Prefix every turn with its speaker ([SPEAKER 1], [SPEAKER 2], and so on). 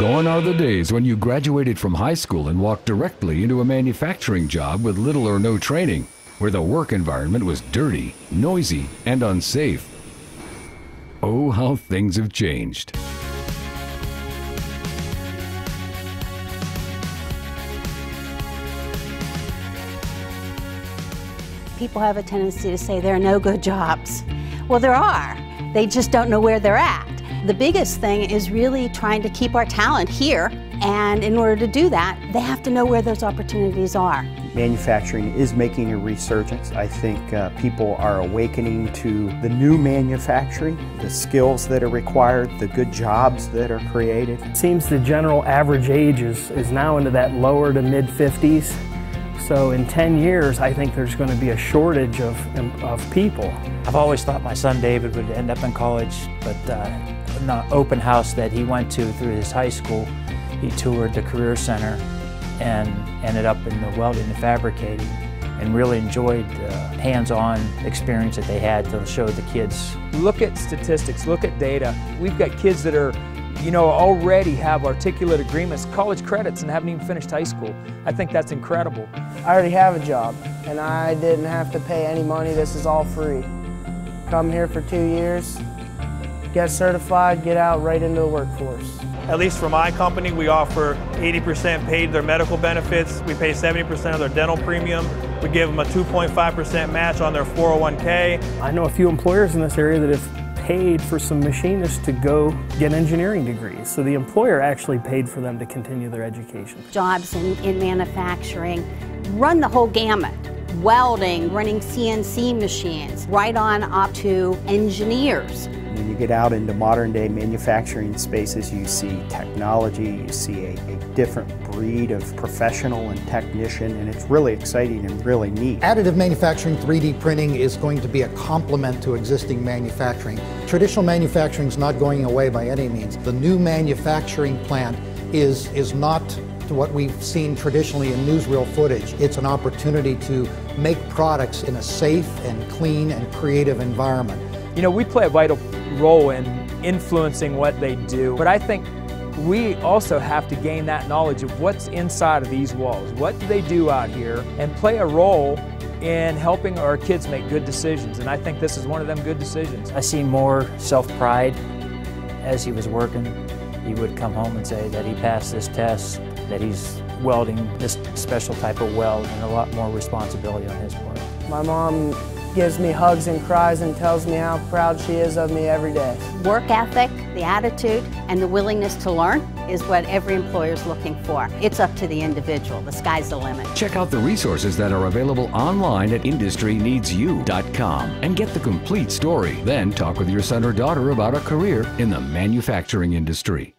[SPEAKER 1] Gone are the days when you graduated from high school and walked directly into a manufacturing job with little or no training, where the work environment was dirty, noisy, and unsafe. Oh, how things have changed.
[SPEAKER 2] People have a tendency to say there are no good jobs. Well, there are. They just don't know where they're at. The biggest thing is really trying to keep our talent here, and in order to do that, they have to know where those opportunities are.
[SPEAKER 3] Manufacturing is making a resurgence. I think uh, people are awakening to the new manufacturing, the skills that are required, the good jobs that are created.
[SPEAKER 4] It seems the general average age is, is now into that lower to mid 50s. So in 10 years, I think there's going to be a shortage of, of people.
[SPEAKER 5] I've always thought my son David would end up in college, but uh, in the open house that he went to through his high school, he toured the Career Center and ended up in the welding and fabricating and really enjoyed the hands-on experience that they had to show the kids.
[SPEAKER 6] Look at statistics, look at data. We've got kids that are you know, already have articulate agreements, college credits, and haven't even finished high school. I think that's incredible.
[SPEAKER 7] I already have a job, and I didn't have to pay any money. This is all free. Come here for two years, get certified, get out right into the workforce.
[SPEAKER 8] At least for my company, we offer 80% paid their medical benefits. We pay 70% of their dental premium. We give them a 2.5% match on their 401k.
[SPEAKER 4] I know a few employers in this area that have paid for some machinists to go get engineering degrees. So the employer actually paid for them to continue their education.
[SPEAKER 2] Jobs in, in manufacturing run the whole gamut. Welding, running CNC machines, right on up to engineers.
[SPEAKER 3] When you get out into modern day manufacturing spaces, you see technology, you see a, a, different breed of professional and technician, and it's really exciting and really neat.
[SPEAKER 9] Additive manufacturing 3D printing is going to be a complement to existing manufacturing. Traditional manufacturing is not going away by any means. The new manufacturing plant is, is not what we've seen traditionally in newsreel footage. It's an opportunity to make products in a safe and clean and creative environment.
[SPEAKER 6] You know, we play a vital role in influencing what they do, but I think we also have to gain that knowledge of what's inside of these walls. What do they do out here? And play a role in helping our kids make good decisions. And I think this is one of them good decisions.
[SPEAKER 5] I see more self-pride as he was working. He would come home and say that he passed this test, that he's welding this special type of weld, and a lot more responsibility on his part.
[SPEAKER 7] My mom gives me hugs and cries and tells me how proud she is of me every day.
[SPEAKER 2] Work ethic, the attitude, and the willingness to learn is what every employer is looking for. It's up to the individual. The sky's the limit.
[SPEAKER 1] Check out the resources that are available online at industryneedsyou.com and get the complete story. Then talk with your son or daughter about a career in the manufacturing industry.